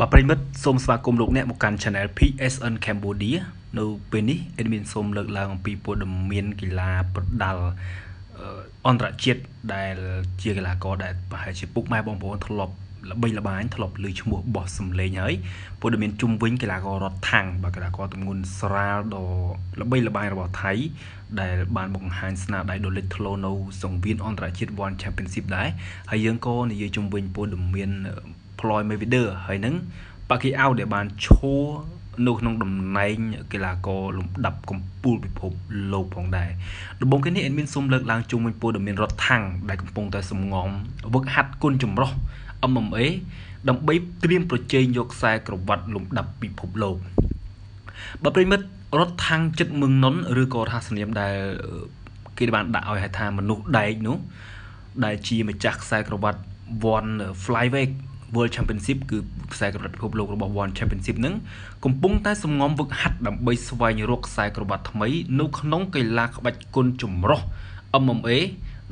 បាទប្រិមិត្តសូមស្វាគមន៍លោកអ្នកមកកាន់ Channel PSN Cambodia នៅពេលនេះ admin សូមលើកឡើងអំពីព័ត៌មានកីឡាប្រដាល់អន្តរជាតិដែលជាកីឡាករដែលប្រហែលជាពុកម៉ែបងប្អូនធ្លាប់ល្បីល្បាញធ្លាប់លើឈ្មោះបោះសំលេងហើយព័ត៌មានជុំវិញកីឡាកររត់ថាំងបាទកីឡាករទម្ងន់ស្រាលដ៏ល្បីល្បាញរបស់ថៃដែលបានបង្ហាញស្នាដៃដ៏លេចធ្លោនៅសង្វៀនអន្តរជាតិ One Championship ដែរហើយយើងក៏និយាយជុំវិញព័ត៌មាន Floyd Mayweather ហើយនឹងប៉ាគីអោដែលបានឈរនៅក្នុងតំណែងកីឡាករលំដាប់កំពូលពិភពលោកផងដែរដំបូងគេនេះអេដមីនសូមលើកឡើងជុំវិញព័ត៌មានរត់ថាំងដែលកំពុងតែសំងំវឹកហាត់គុណចម្រោះ MMA ដើម្បីត្រៀមប្រជែងយកខ្សែក្រវ៉ាត់លំដាប់ពិភពលោកបើប្រិមិត្តរត់ថាំងចិត្តមឹងនុនឬក៏ថាសនាមដែលគេបានដាក់ឲ្យហៅថាមនុស្សដែកនោះដែលជាម្ចាស់ខ្សែក្រវ៉ាត់ one flyweight World Championship គឺខ្សែក្រវ៉ាត់ពិភពលោករបស់ One Championship ហ្នឹងកំពុងតែសំងំវឹកហាត់ដើម្បីស្វែងរកខ្សែក្រវ៉ាត់ថ្មី នៅក្នុងកីឡាក្បាច់គុណចម្រុះ MMA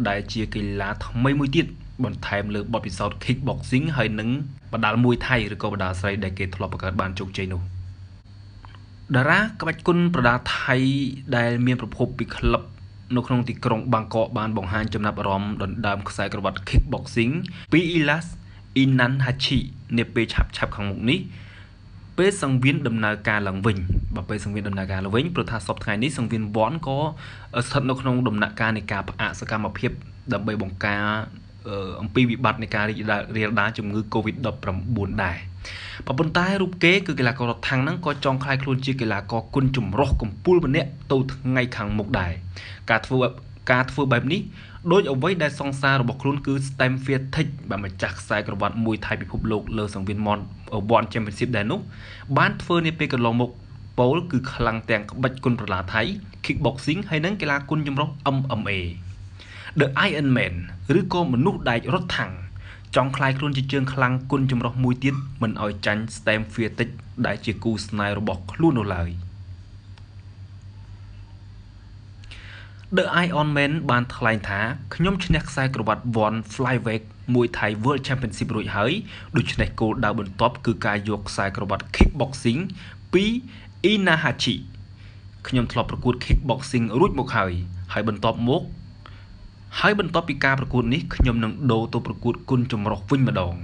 ដែលជាកីឡាថ្មីមួយទៀតបន្ថែមលើបទពិសោធន៍ kickboxing ហើយនឹងបដាល់មួយថៃឬក៏បដាល់ស្រីដែលគេធ្លាប់បង្កើតបានជោគជ័យនោះតារាក្បាច់គុណប្រដាល់ថៃដែលមានប្រភពពីក្លឹបនៅក្នុងទីក្រុងបាងកកបានបង្ហាញចំណាប់អារម្មណ៍ដណ្ដើមខ្សែក្រវ៉ាត់ kickboxing ពី Ilas អ៊ីណាន់ហាឈីនាពេលឆាប់ឆាប់ខាងមុខនេះពេលសង្វៀនដំណើរការឡើងវិញបើពេលសង្វៀនដំណើរការឡើងវិញព្រោះថាសពថ្ងៃនេះសង្វៀនវ៉នក៏ស្ថិតនៅក្នុងដំណាក់កាលនៃការផ្អាកសកម្មភាពដើម្បីបង្ការអំពីវិបត្តិនៃការរីករាលដាលជំងឺ Covid-19 ដែរប៉ុន្តែរូបគេគឺកីឡាកររត់ថាំងហ្នឹងក៏ចង់ខ្លាយខ្លួនជាកីឡាករគុណចម្រុះកំពូលម្នាក់ទៅថ្ងៃខាងមុខដែរការធ្វើការធ្វើបែបនេះ ដោយអ្វីដែលសង្សាររបស់ខ្លួនគឺ Stem Fietic បានម្ចាស់ខ្សែក្រវ៉ាត់មួយថៃពិភពលោកលើសង្វៀន Mon One Championship ដែរនោះបានធ្វើនាពេលកន្លងមកពោលគឺខ្លាំងទាំងក្បាច់គុនប្រឡាថៃ Kickboxing ហើយនិងកីឡាគុនចម្រុះ MMA The Iron Man ឬក៏មនុស្សដែករត់ថាំងចង់คลายខ្លួនជាជើងខ្លាំងគុនចម្រុះមួយទៀតមិនឲ្យចាញ់ Stem Fietic ដែលជាគូស្នេហ៍របស់ខ្លួននោះឡើយ។ The Iron Man បានថ្លែងថាខ្ញុំឈ្នះខ្សែក្រវ៉ាត់ One Flyweight មួយថៃ World Championship រួចហើយដូច្នេះគោលដៅបន្ទាប់គឺការយកខ្សែក្រវ៉ាត់ Kickboxing ពី Inahachi ខ្ញុំធ្លាប់ប្រកួត Kickboxing រួចមកហើយហើយបន្ទាប់មកហើយបន្ទាប់ពីការប្រកួតនេះខ្ញុំនឹងដូរទៅប្រកួតគុណចម្រុះវិញម្ដង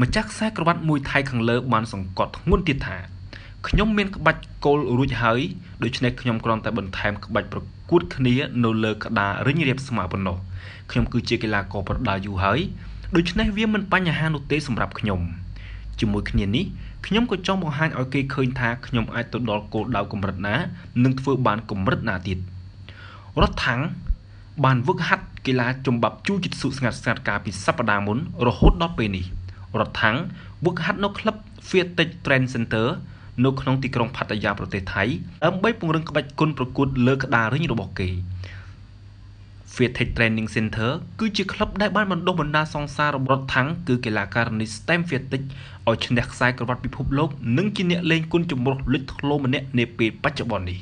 ម្ចាស់ខ្សែក្រវ៉ាត់មួយថៃខាងលើបានសង្កត់ធ្ងន់ទៀតថាខ្ញុំមានក្បាច់គោលរួចហើយដូច្នេះខ្ញុំគ្រាន់តែបន្ថែមក្បាច់ប្រ កួតគ្នានៅលើក្តាររិញរៀបស្មើប៉ុណ្ណោះខ្ញុំគឺជាកីឡាករប្រដាល់យូរហើយដូច្នេះវាមិនបញ្ហានោះទេសម្រាប់ខ្ញុំជាមួយគ្នានេះខ្ញុំក៏ចង់បង្ហាញឲ្យគេឃើញថាខ្ញុំអាចទៅដល់គោលដៅកម្រិតណានិងធ្វើបានកម្រិតណាទៀតរដ្ឋថាំងបានវឹកហាត់កីឡាចំបាប់ជូជីតស៊ូស្ងាត់ស្ងាត់កាលពីសប្តាហ៍មុនរហូតដល់ពេលនេះរដ្ឋថាំងវឹកហាត់នៅក្លឹប Fietic Training Center នៅក្នុងទីក្រុងផាតាយាប្រទេសថៃដើម្បីពង្រឹងក្បាច់គុណប្រកួតលើក្តាររិញរបស់គេ Fietic Training Center គឺជាក្លឹបដែលបានបណ្ដុះបណ្ដាលសង្សាររបស់រដ្ឋាំងគឺកីឡាករនី STEM Fietic ឲ្យឈ្នះខ្សែក្រវ៉ាត់ពិភពលោកនិងជាអ្នកលេងគុណចម្រុះលេចធ្លោម្នាក់នាពេលបច្ចុប្បន្ននេះ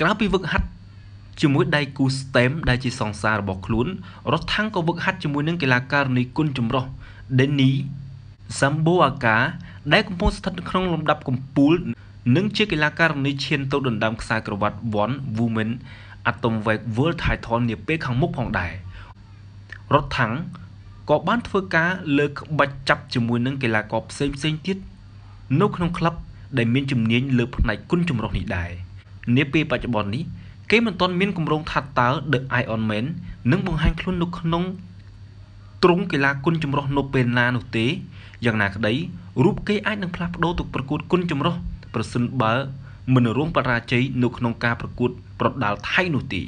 ក្រៅពីវឹកហាត់ជាមួយដៃគូ STEM ដែលជាសង្សាររបស់ខ្លួនរដ្ឋាំងក៏វឹកហាត់ជាមួយនឹងកីឡាករនីគុណចម្រុះ Denny Zamboanga ដែលកំពុងស្ថិតក្នុងលំដាប់កំពូល និងជាកីឡាករនីឈានទៅដណ្ដើមខ្សែក្រវ៉ាត់ One Women Atomweight World Title នាពេលខាងមុខផងដែររដ្ឋាំងក៏បានធ្វើការលើកក្បាច់ចាប់ជាមួយនឹងកីឡាករផ្សេងផ្សេងទៀតនៅក្នុងក្លឹបដែលមានជំនាញលើផ្នែកគុណចម្រុះនេះដែរនាពេលបច្ចុប្បន្ននេះគេមិនទាន់មានគម្រោងថាតើ The Iron Man នឹងបង្ហាញខ្លួននៅក្នុង ទ្រង់កីឡាគុណចម្រុះនៅពេលណានោះទេយ៉ាងណាក្តីរូបគេអាចនឹងផ្លាស់ប្ដូរទៅប្រកួតគុណចម្រុះប្រសិនបើមិនរងបរាជ័យនៅក្នុងការប្រកួតប្រដាល់ថៃនោះទេ